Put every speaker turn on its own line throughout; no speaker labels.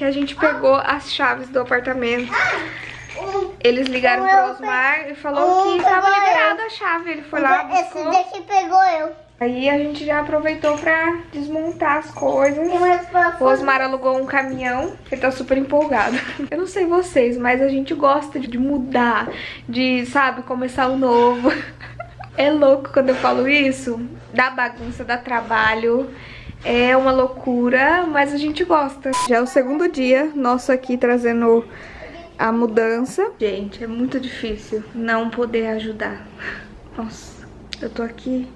que a gente pegou as chaves do apartamento. Eles ligaram pro Osmar e falou que tava liberada a chave. Ele foi lá,
Esse daqui pegou eu.
Aí a gente já aproveitou pra desmontar as coisas. O Osmar alugou um caminhão, ele tá super empolgado. Eu não sei vocês, mas a gente gosta de mudar, de, sabe, começar o novo. É louco quando eu falo isso, dá bagunça, dá trabalho, é uma loucura, mas a gente gosta. Já é o segundo dia nosso aqui trazendo a mudança. Gente, é muito difícil não poder ajudar. Nossa, eu tô aqui,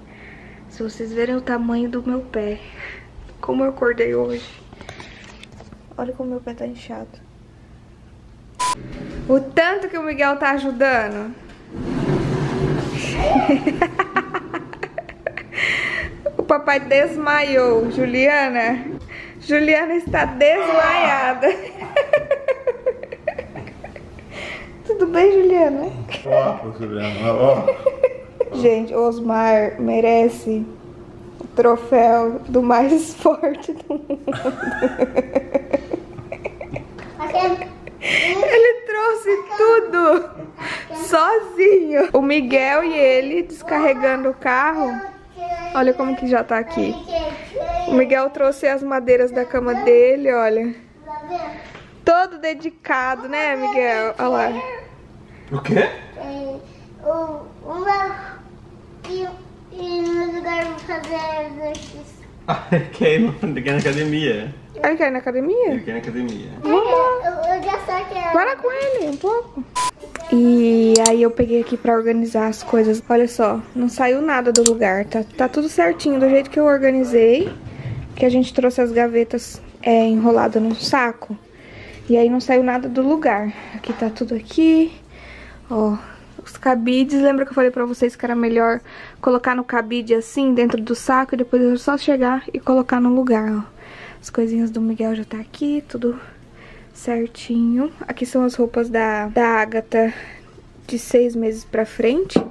se vocês verem o tamanho do meu pé, como eu acordei hoje. Olha como meu pé tá inchado. O tanto que o Miguel tá ajudando. papai desmaiou, Juliana. Juliana está desmaiada. Tudo bem, Juliana?
Ó, Juliana, ó.
Gente, Osmar merece o troféu do mais forte do mundo. Ele trouxe tudo sozinho. O Miguel e ele descarregando o carro. Olha como que já tá aqui. O Miguel trouxe as madeiras da cama dele, olha. Todo dedicado, né, Miguel? Olha lá.
O quê?
É, o, uma e, e no lugar fazer exercício.
Ah, no- quer ir na academia.
Ele quer ir na academia?
Ele quer ir na academia.
Vamos lá.
É.
Para com ele um pouco. E aí eu peguei aqui pra organizar as coisas. Olha só, não saiu nada do lugar. Tá, tá tudo certinho do jeito que eu organizei. Que a gente trouxe as gavetas é, enroladas num saco. E aí não saiu nada do lugar. Aqui tá tudo aqui. Ó, os cabides. Lembra que eu falei pra vocês que era melhor colocar no cabide assim, dentro do saco. E depois é só chegar e colocar no lugar, ó. As coisinhas do Miguel já tá aqui, tudo certinho. Aqui são as roupas da, da Agatha de seis meses pra frente.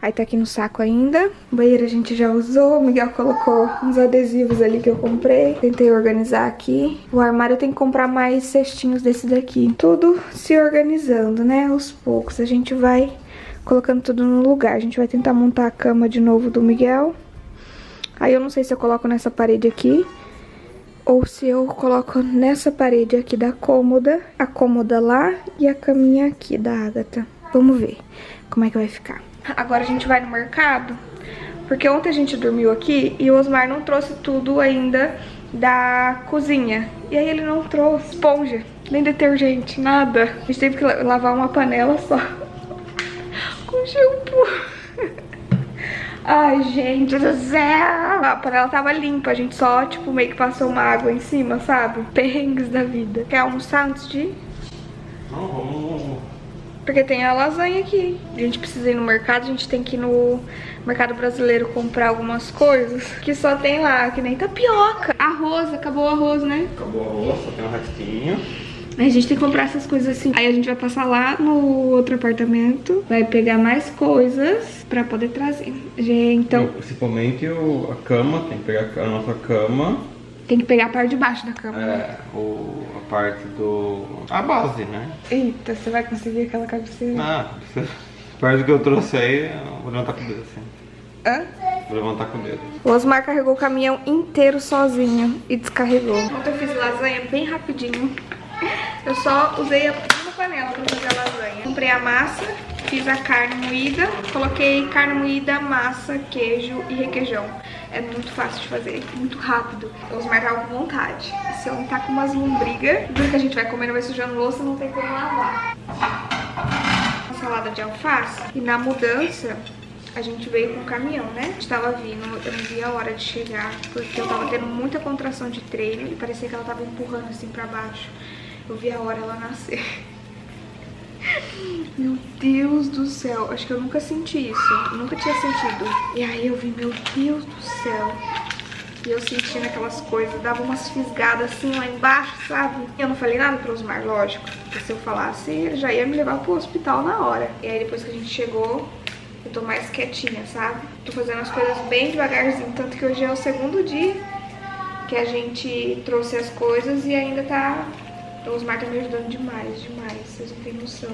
Aí tá aqui no saco ainda. O banheiro a gente já usou. O Miguel colocou uns adesivos ali que eu comprei. Tentei organizar aqui. O armário tenho que comprar mais cestinhos desse daqui. Tudo se organizando, né? Aos poucos. A gente vai colocando tudo no lugar. A gente vai tentar montar a cama de novo do Miguel. Aí eu não sei se eu coloco nessa parede aqui ou se eu coloco nessa parede aqui da cômoda, a cômoda lá e a caminha aqui da Agatha. Vamos ver como é que vai ficar. Agora a gente vai no mercado, porque ontem a gente dormiu aqui e o Osmar não trouxe tudo ainda da cozinha. E aí ele não trouxe esponja, nem detergente, nada. A gente teve que la- lavar uma panela só com shampoo. Ai, gente do céu! A panela tava limpa, a gente só, tipo, meio que passou uma água em cima, sabe? Perrengues da vida. Quer almoçar antes de ir?
Não, vamos.
Porque tem a lasanha aqui. A gente precisa ir no mercado, a gente tem que ir no mercado brasileiro comprar algumas coisas que só tem lá, que nem tapioca. Arroz, acabou o arroz, né?
Acabou a louça, tem um restinho.
A gente tem que comprar essas coisas assim. Aí a gente vai passar lá no outro apartamento, vai pegar mais coisas pra poder trazer. Gente, então
Principalmente o, a cama, tem que pegar a nossa cama.
tem que pegar a parte de baixo da cama. né?
É, o, a parte do. A base, né?
Eita, você vai conseguir aquela cabeceira?
Ah, precisa- parte que eu trouxe aí, eu vou levantar com o dedo assim.
Hã?
Vou levantar com o dedo.
O Osmar carregou o caminhão inteiro sozinho e descarregou. Ontem eu fiz lasanha bem rapidinho. Eu só usei a uma panela pra fazer a lasanha. Comprei a massa, fiz a carne moída, coloquei carne moída, massa, queijo e requeijão. É muito fácil de fazer, muito rápido. O Osmar tava com vontade. Esse homem tá com umas lombrigas. Tudo que a gente vai comendo vai sujando louça, não tem como lavar. Uma salada de alface. E na mudança, a gente veio com o caminhão, né? A gente tava vindo, eu não vi a hora de chegar, porque eu tava tendo muita contração de treino e parecia que ela tava empurrando assim pra baixo. Eu vi a hora ela nascer. Meu Deus do céu, acho que eu nunca senti isso, eu nunca tinha sentido. E aí eu vi, meu Deus do céu. E eu sentindo aquelas coisas, dava umas fisgadas assim lá embaixo, sabe? Eu não falei nada pro Osmar, lógico. Porque se eu falasse, ele já ia me levar pro hospital na hora. E aí depois que a gente chegou, eu tô mais quietinha, sabe? Tô fazendo as coisas bem devagarzinho, tanto que hoje é o segundo dia que a gente trouxe as coisas e ainda tá O Osmar tá me ajudando demais, demais. Vocês não têm noção.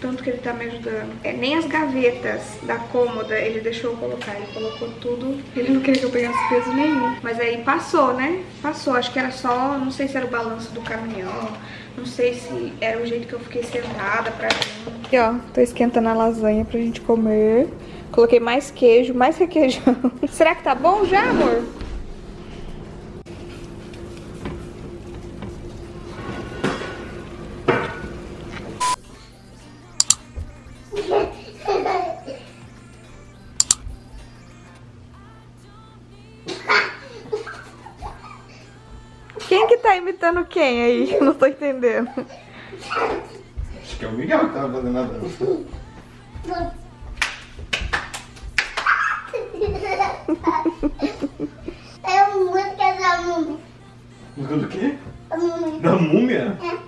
Tanto que ele tá me ajudando. É, nem as gavetas da cômoda ele deixou eu colocar. Ele colocou tudo. Ele não queria que eu pegasse peso nenhum. Mas aí passou, né? Passou. Acho que era só... Não sei se era o balanço do caminhão. Não sei se era o jeito que eu fiquei sentada pra mim. Aqui, ó. Tô esquentando a lasanha pra gente comer. Coloquei mais queijo, mais requeijão. Será que tá bom já, amor? Quem que tá imitando quem aí? Eu não tô entendendo.
Acho que é o Miguel que tava fazendo a dança.
É a música da múmia.
Música do quê?
A múmia.
Da múmia?
É.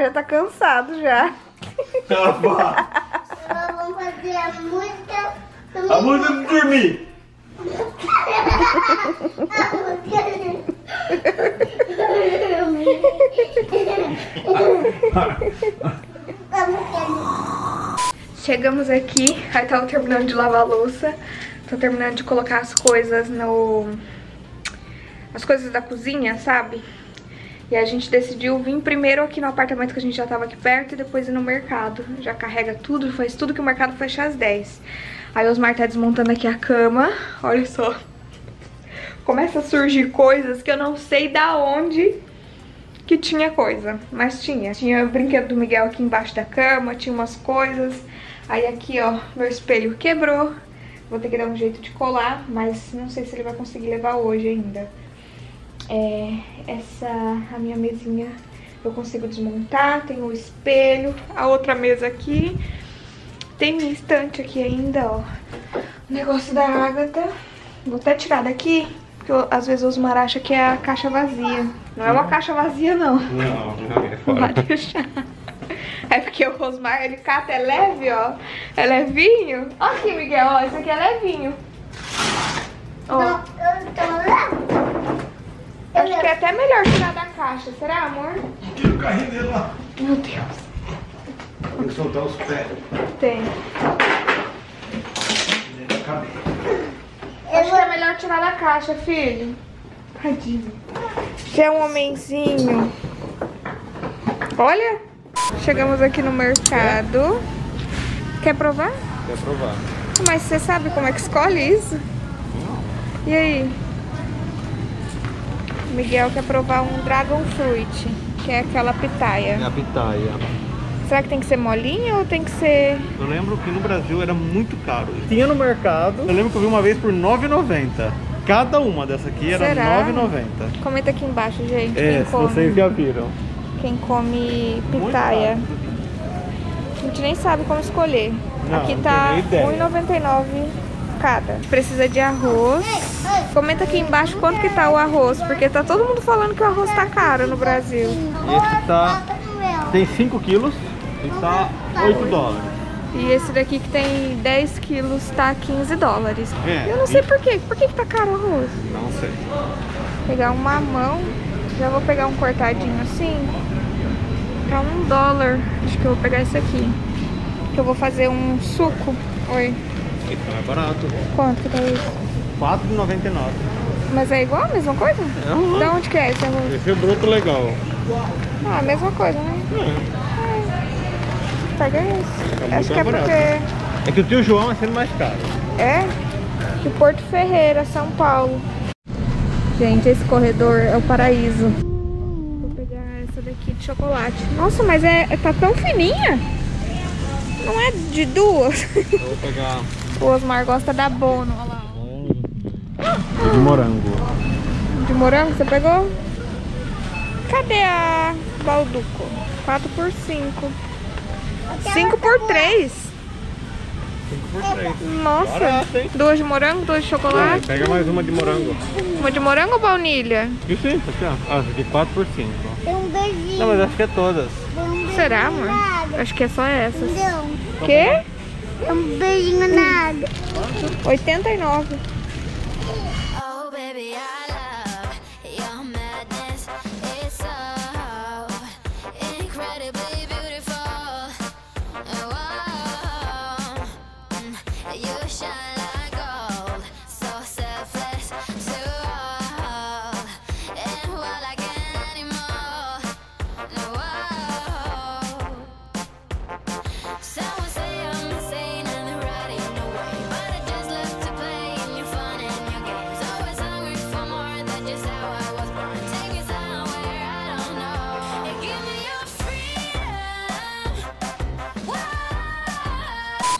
Já tá cansado já.
Agora vamos fazer a música do
A música dormir.
A música
Chegamos aqui, aí tava terminando de lavar a louça. Tô terminando de colocar as coisas no... As coisas da cozinha, sabe? E a gente decidiu vir primeiro aqui no apartamento que a gente já tava aqui perto e depois ir no mercado. Já carrega tudo, faz tudo que o mercado fecha às 10. Aí o Osmar tá desmontando aqui a cama. Olha só. Começa a surgir coisas que eu não sei da onde que tinha coisa. Mas tinha. Tinha o brinquedo do Miguel aqui embaixo da cama, tinha umas coisas. Aí aqui, ó, meu espelho quebrou. Vou ter que dar um jeito de colar, mas não sei se ele vai conseguir levar hoje ainda. É, essa, a minha mesinha eu consigo desmontar, tem o espelho, a outra mesa aqui. Tem minha estante aqui ainda, ó. O negócio da Agatha. Vou até tirar daqui, porque eu- às vezes os Osmar acha que é a caixa vazia. Não é uma caixa vazia, não.
Não, joguei fora.
Pode deixar. É porque o Rosmar, ele cata, é leve, ó. É levinho. Ó aqui, Miguel, ó. Isso aqui é levinho. Ó,
Eu tô lá.
Acho que é até melhor tirar da caixa. Será, amor?
Tira o carrinho dele lá.
Meu Deus.
Tem que soltar os pés.
Tem. Acho que é melhor tirar da caixa, filho. Tadinho. Já é um homenzinho. Olha. Chegamos aqui no mercado. Quer provar?
Quer provar?
Mas você sabe como é que escolhe isso? E aí? Miguel quer provar um Dragon Fruit, que é aquela pitaia.
a pitaia.
Será que tem que ser molinha ou tem que ser...
Eu lembro que no Brasil era muito caro. Tinha no mercado. Eu lembro que eu vi uma vez por R$ 9,90. Cada uma dessa aqui era? R$ 9,90.
Comenta aqui embaixo, gente,
É, se
come,
vocês já viram.
quem come pitaia. A gente nem sabe como escolher.
Não,
aqui tá
ideia.
R$1,99 cada. Precisa de arroz. Comenta aqui embaixo quanto que tá o arroz, porque tá todo mundo falando que o arroz tá caro no Brasil.
Esse tá. Tem 5 quilos e tá 8 dólares.
E esse daqui que tem 10 quilos tá 15 dólares.
É,
Eu não sei
e-
por quê. Por que, que tá caro o arroz?
Não sei.
Vou pegar um mamão. Já vou pegar um cortadinho assim. Tá um dólar. Acho que eu vou pegar esse aqui. Que eu vou fazer um suco. Oi.
Esse tá mais barato.
Quanto que tá isso?
R$4,99.
Mas é igual a mesma coisa?
Uhum.
Da onde que é esse arroz?
Esse é broto legal.
Ah, a mesma coisa, né? Pega esse.
Tá
Acho
muito
que é
barato.
porque...
É que o tio João é sempre mais caro.
É? De Porto Ferreira, São Paulo. Gente, esse corredor é o paraíso. Vou pegar essa daqui de chocolate. Nossa, mas é, é- tá tão fininha. Não é de duas.
Eu vou pegar
O Osmar gosta da Bono. Olha lá.
um de morango.
De morango você pegou? Cadê a Balduco? 4 por 5. 5 por 3.
5 por 3.
Nossa.
Barato, hein?
Duas de morango, duas de chocolate.
Pega mais uma de morango.
Uma de morango ou baunilha?
Isso aí, aqui ó. Ah, essa aqui 4 por 5.
Tem um beijinho.
Não, mas acho que é todas.
Um
Será, amor? Acho que é só essas.
Não.
Quê?
Um beijinho na água.
89.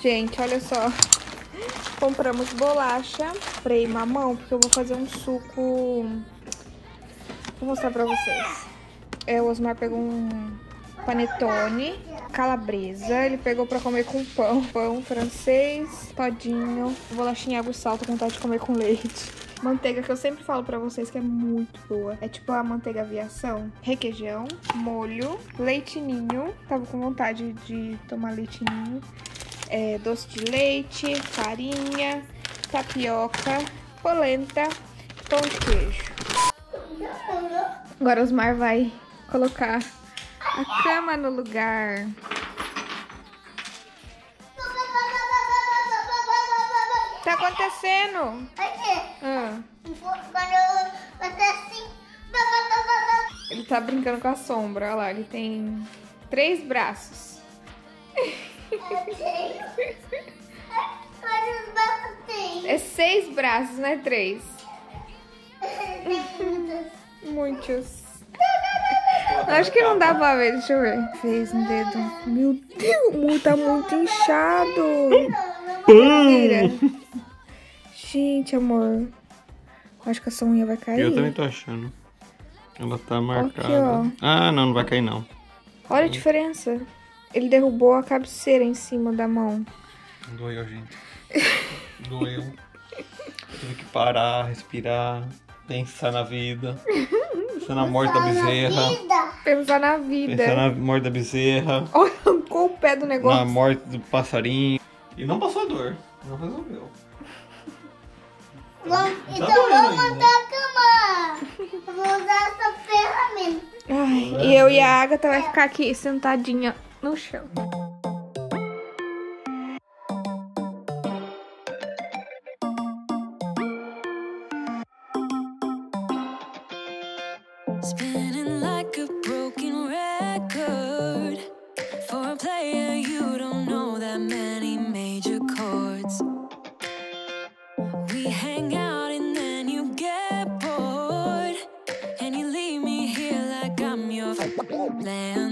Gente, olha só. Compramos bolacha, spray mamão, porque eu vou fazer um suco. Vou mostrar pra vocês. É, o Osmar pegou um panetone, calabresa. Ele pegou pra comer com pão. Pão francês, todinho, bolachinha, água e. Tô com vontade de comer com leite. Manteiga que eu sempre falo pra vocês que é muito boa. É tipo a manteiga aviação. Requeijão, molho, leitinho. Tava com vontade de tomar leitinho é, doce de leite, farinha, tapioca, polenta, pão de queijo. Agora Osmar vai colocar a cama no lugar. Tá acontecendo? Ah, ele tá brincando com a sombra. Olha lá, ele tem três braços. É seis braços, não é três.
Muitos.
Acho que não dá pra ver, deixa eu ver. Fez um dedo. Meu Deus, tá muito inchado. Mentira. Gente, amor. Acho que essa unha vai cair.
Eu também tô achando. Ela tá marcada.
ó.
ah, não, não vai cair não.
Olha a diferença. Ele derrubou a cabeceira em cima da mão.
Doeu, gente. Doeu. Tive que parar, respirar, pensar na vida. Pensar na morte da bezerra.
Pensar na vida.
Pensar na morte da bezerra.
Olha, arrancou o pé do
Na
negócio.
morte do passarinho. E não passou a dor. Não resolveu.
Vamos,
Tá
então vamos
ainda.
montar a cama. Vou usar essa ferramenta.
Ai, e eu e a Agatha vai ficar aqui sentadinha no chão.
Spinning like a broken record. For a player, you don't know that many major chords. We hang out and then you get bored. And you leave me here like I'm your landlord.